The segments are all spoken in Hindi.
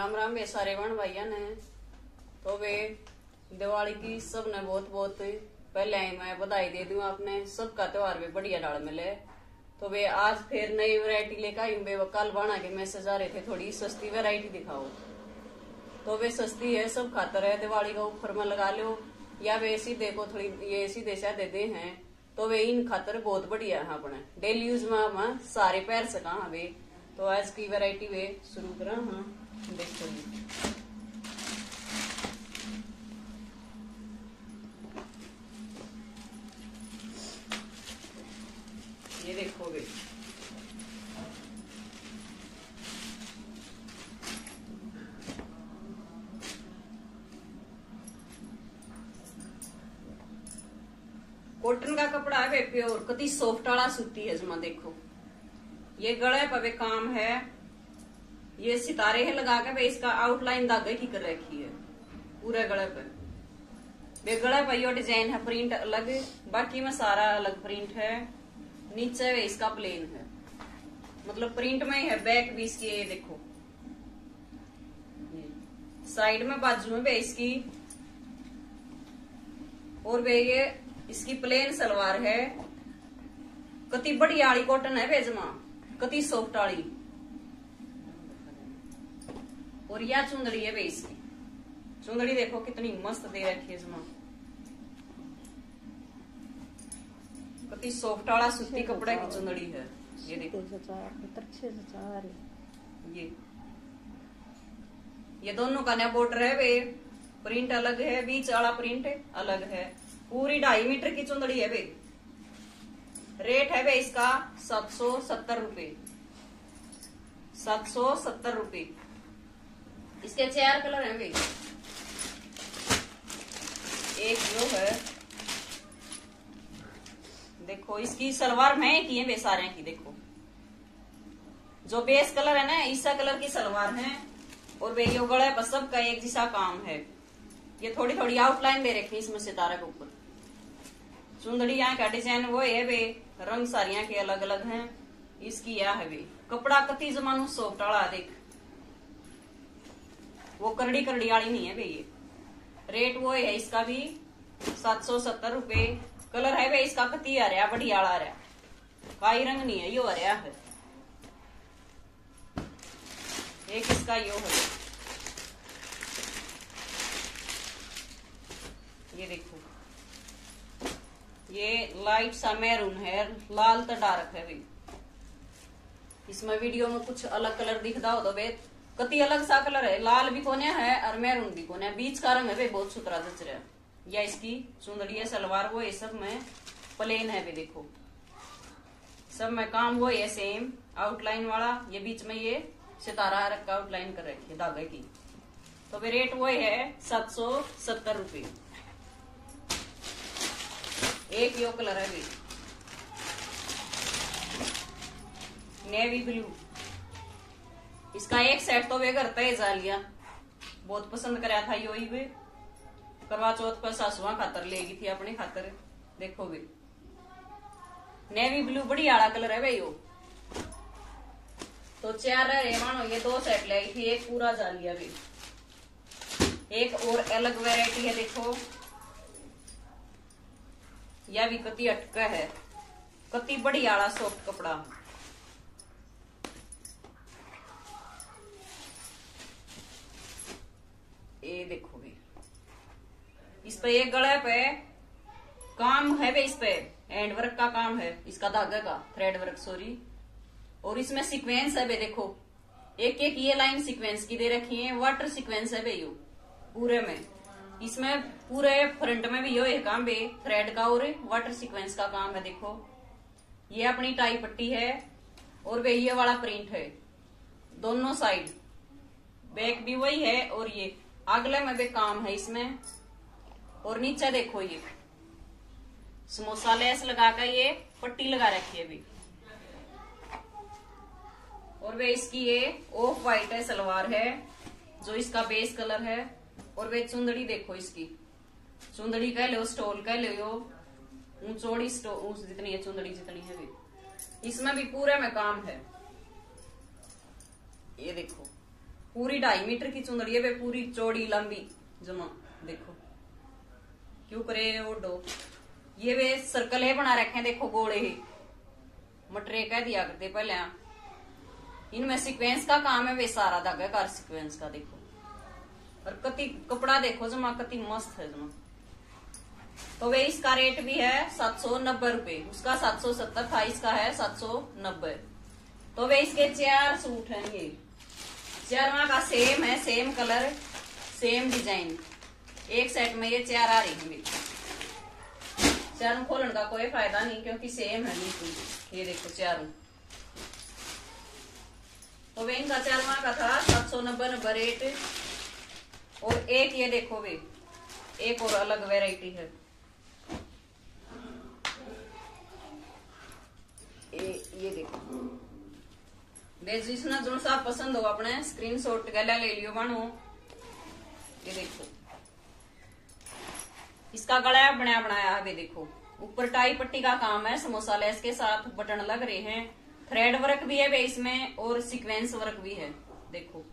राम राम वे सारे बहन भैया ने। तो वे, दिवाली की सबने बहुत बहुत पहले ही मैं बधाई दे दूँ आपने, सबका त्योहार भी बढ़िया डाल मिले। तो वे आज फिर नई वैरायटी लेकर आई वे कल बना के मैसेज आ रहे थे, थोड़ी सस्ती वैरायटी दिखाओ। तो वे सस्ती है, सब खातर है, दिवाली का ऊपर में लगा लो। या वे सीधे को थोड़ी, ये सीधे साधे दे हैं। तो वे इन खातर बहुत बढ़िया है अपने। डेली यूज़ में सारे पैर सका वे। तो आज की वैरायटी वे शुरू करा हाँ। वे कॉटन का कपड़ा है प्योर कति सॉफ्ट वाला सूती है जमा देखो। ये गले पर वे काम है। ये सितारे है लगा के वे इसका आउटलाइन धागे की कर रखी है। पूरे गले पे वे गले पर यो डिज़ाइन है प्रिंट अलग, बाकी में सारा अलग प्रिंट है। नीचे वे इसका प्लेन है। मतलब प्रिंट में है बैक भी इसकी ये देखो। साइड में बाजू में वे इसकी और वे ये इसकी प्लेन सलवार है। कति बड़ी आड़ी कॉटन है बेजमा कति सॉफ्ट आड़ी और यह चुंदड़ी है वे इसकी। चुंदड़ी देखो कितनी मस्त दे रखी है इसमें। कति सॉफ्ट वाला सूती कपड़े की चुंदड़ी है। ये देखो। ये। ये दोनों का नया बॉर्डर है वे प्रिंट अलग है बीच वाला प्रिंट अलग है। पूरी ढाई मीटर की चुंदड़ी है वे रेट है वे इसका सात सौ सत्तर रुपये सात सौ सत्तर रुपये इसके चार कलर हैं वे एक जो है, देखो, इसकी सलवार मैं की है वे सारे की देखो। जो बेस कलर है ना, ईसा कलर की सलवार है और वे यो गले पर सबका एक जैसा काम है। ये थोड़ी थोड़ी आउटलाइन दे रखी इसमें सितारा के ऊपर। चुंदड़ी यहाँ का डिज़ाइन वो है वे रंग सारिया के अलग अलग हैं। इसकी यह है वे कपड़ा कति जमानू सॉफ्ट देख। वो करड़ी करड़ी वाली नहीं है वे ये रेट वो है इसका भी सात सौ सत्तर रुपये कलर है वे इसका कति आ रहा बढ़िया आ रहा। काई रंग नहीं है, यो आ रहा है। एक इसका यो है। ये देखो। ये लाइट सा मैरून है, लाल तो डार्क है भाई। इसमें वीडियो में कुछ अलग कलर दिखता हो तो वे कति अलग सा कलर है। लाल भी कोने है और मैरून भी कोने बीच का रंग है वे बहुत सुतरा जच रहा है। या इसकी चुंदड़ी है सलवार वो ये सब में प्लेन है वे देखो। सब में काम वो है सेम आउटलाइन वाला, ये बीच में ये सितारा रख का आउटलाइन कर रखी धागे की। तो वे रेट वो है सात सौ सत्तर रुपये। एक यो कलर है नेवी ब्लू इसका एक सेट तो वे करता है जालिया बहुत पसंद कराया था यो ही वे। करवा चौथ पर सासुआ खातर लेगी थी अपने खातर। देखो वे। नेवी ब्लू बड़ी आड़ा कलर है भाई यो तो चार रहे मानो, ये दो सेट लेगी थी, एक पूरा जालिया भी एक और अलग वैरायटी है, देखो। यह भी कति अटका है। कति बड़ी आला सॉफ्ट कपड़ा। ये देखो भी। इस पे एक गले पे काम है वे इस पे। हैंड वर्क का काम है। इसका धागे का। थ्रेड वर्क सॉरी और इसमें सीक्वेंस है वे देखो। एक एक ये लाइन सीक्वेंस की दे रखी है। वाटर सीक्वेंस है यू पूरे में। इसमें पूरे फ्रंट में भी यो है काम बे थ्रेड का और वाटर सीक्वेंस का काम है, देखो। ये अपनी टाई पट्टी है। और वे ये वाला प्रिंट है। दोनों साइड बैक भी वही है और ये। अगले में भी काम है इसमें। और नीचे देखो ये। समोसा लेस लगा कर ये पट्टी लगा रखी है भी और वे इसकी ये ऑफ़ व्हाइट है, सलवार है, जो इसका बेस कलर है। और वे चुंदड़ी देखो इसकी। चुंदड़ी कह लो स्टोल कह लो चौड़ी स्टोल जितनी है, चुंदड़ी जितनी है भी इसमें भी पूरे में काम है। ये देखो। पूरी ढाई मीटर की चुंदड़ी है वे पूरी चौड़ी, लंबी, जमा, देखो। क्यों करे ओडो ये वे सर्कल है बना रखे हैं, देखो, गोले ही। मटरे कह दिया करते पहले। इनमें सीक्वेंस का काम है वे सारा धागा कार सीक्वेंस का, देखो। और कति कपड़ा देखो, जमा, कति मस्त है जमा। तो वे इसका रेट भी है सात सौ नब्बे रुपये उसका सात सौ सत्तर था, इसका है सात सौ नब्बे। तो वे इसके चार सूट हैं ये। चारवा का सेम है सेम कलर सेम डिज़ाइन एक सेट में ये चार आ रही है मेरी। चारों खोलन का कोई फ़ायदा नहीं क्योंकि सेम है बिल्कुल ये देखो चारों तो वे इनका चारवा का था सात सौ नब्बे नब्बे रेट और एक ये देखो वे एक और अलग वेराइटी है। ए, ये देखो। जिसना जो सा पसंद हो, अपने स्क्रीनशॉट गला ले लियो बनो। ये देखो। इसका गला बनाया बनाया है देखो। ऊपर टाई पट्टी का काम है, समोसा लेस के साथ बटन लग रहे हैं। थ्रेड वर्क भी है वे इसमें, और सीक्वेंस वर्क भी है। देखो।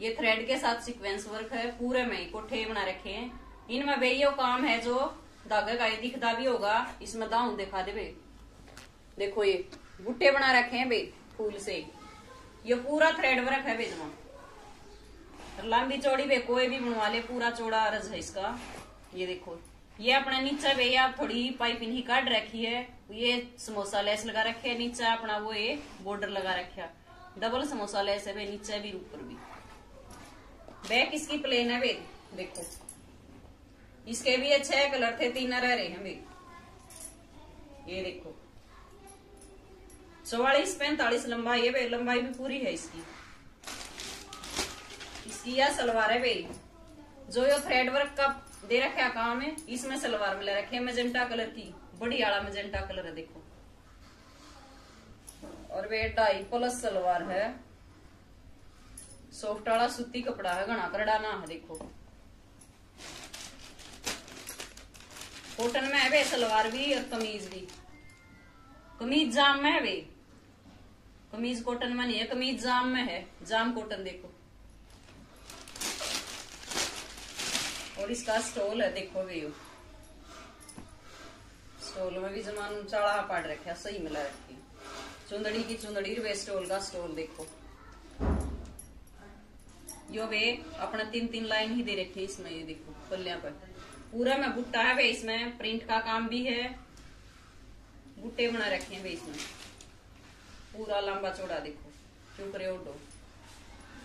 ये थ्रेड के साथ सीक्वेंस वर्क है, पूरे में कोठे बना रखे हैं। इनमें वे ये काम है जो धागे का दिखता भी होगा, इसमें दाऊ दिखा दे देखो ये बुट्टे बना रखे हैं बे, फूल से। ये पूरा थ्रेड वर्क है बेजमा लंबी चौड़ी बे कोई भी बनवा ले, पूरा चौड़ा अरज है इसका। ये देखो। ये अपना नीचे बे आप थोड़ी पाइपिंग ही काट रखी है। ये समोसा लेस लगा रखे है, नीचे अपना वो ये बॉर्डर लगा रखा। डबल समोसा लेस है नीचे भी, ऊपर भी। बैक इसकी प्लेन है बे देखो। इसके भी अच्छे कलर थे, तीन रह रहे हैं बे ये देखो। चौवालीस, पैंतालीस लंबाई है बे लंबाई भी पूरी है इसकी। इसकी यह सलवार है बे जो यो थ्रेड वर्क का दे रखा काम है, इसमें सलवार मिला रखे है मजेंटा कलर की। बड़ी आला मजेंटा कलर है, देखो। और वे ढाई प्लस सलवार है। सॉफ्ट वाला सूती कपड़ा है, घना करड़ा ना है, देखो। कॉटन में है वे, सलवार भी और कमीज भी। कमीज जाम में है वे। कमीज कॉटन में नहीं है, कमीज जाम में है। जाम कॉटन देखो। और इसका स्टोल है, देखो भी। स्टोल में भी जमान चाड़ा पाड़ रखा, सही मिला रखी। चुंदड़ी की चुंदड़ी वे स्टोल का स्टोल देखो। यो वे, अपना तीन तीन लाइन ही दे रखे इसमें, ये देखो, पल्लिया पर। पूरा में बुट्टा है वे, इसमें प्रिंट का काम भी है। बुट्टे बना रखे हैं वे इसमें। पूरा लंबा चौड़ा देखो। क्यों करे ओडो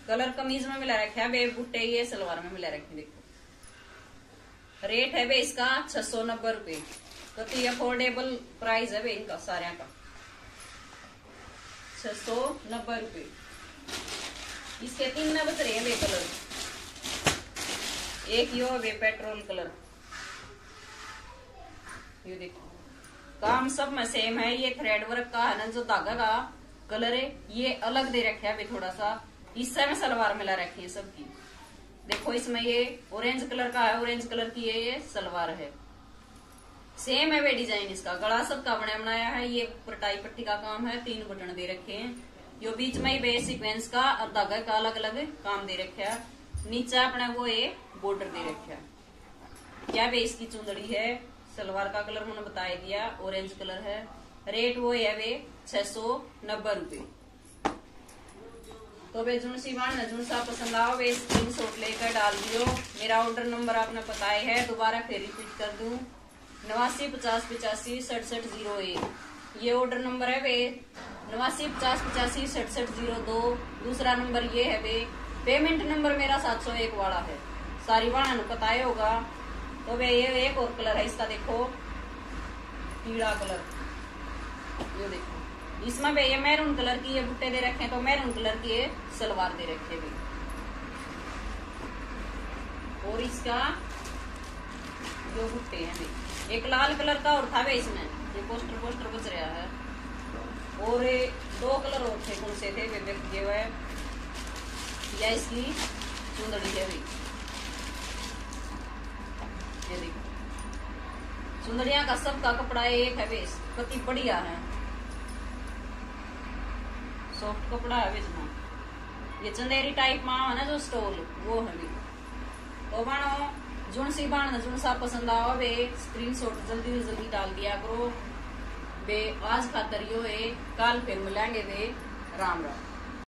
कलर कमीज में मिला रखे है वे बुट्टे ये सलवार में मिला रखे देखो। रेट है वे इसका छह सौ नब्बे रुपये तो अफोर्डेबल प्राइस है वे इनका, सारे का। छह सौ नब्बे रुपये इसके तीन न बच रहे हैं कलर। एक यो वे पेट्रोल कलर। ये देखो। काम सब में सेम है, ये थ्रेड वर्क का है ना, जो धागा का। कलर है, ये अलग दे रखे है थोड़ा सा। इससे में सलवार मिला रखी है सबकी। देखो इसमें ये ऑरेंज कलर का है ऑरेंज कलर की है ये सलवार है। सेम है वे डिज़ाइन इसका। गला सबका बना बनाया है, ये पटाई पट्टी का काम है, तीन बटन दे रखे हैं। जो बीच में ही बे सीक्वेंस का और धागा का अलग अलग काम दे रखा है। नीचे अपने वो ये बॉर्डर दे रखा है। क्या वे इसकी चुंदड़ी है? सलवार का कलर मैंने बता दिया ऑरेंज कलर है। रेट वो है वे सौ नब्बे रुपये। तो वे जुन सीवान जुन सा पसंद आओ वे स्क्रीन शॉट लेकर डाल दियो। मेरा ऑर्डर नंबर आपने बताया है दोबारा फिर रिपीट कर दूँ। नवासी पचास पिचासी सड़सठ ज़ीरो एक। ये ऑर्डर नंबर है वे नवासी पचास पचासी सड़सठ ज़ीरो दो। दूसरा नंबर ये है वे पेमेंट नंबर मेरा सात सौ एक वाला है। सारी वाला पता ही होगा। तो वे ये एक और कलर है, इसका देखो। पीला कलर ये देखो। इसमें भी ये मैरून कलर की ये बुट्टे दे रखे हैं तो मैरून कलर की ये सलवार दे रखे भी। और इसका जो बुट्टे हैं भी, एक लाल कलर का और था भी इसमें, ये पोस्टर पोस्टर बच रहा है। और ये दो कलर और थे, कौन से थे? वे दिए हुए या इसकी चुंदड़ी है भी। ये देखो। चुंदड़िया का सबका कपड़ा एक है बेस पति बढ़िया है। सॉफ्ट कपड़ा है बेचना ये चंदेरी टाइप में ना जो स्टोल वो है तो बानो जुन सी बाण जुन सा पसंद आओ वे स्क्रीन शॉट जल्दी से जल्दी डाल दिया करो बे आज खातर यो है कल फिर मिलेंगे वे राम राम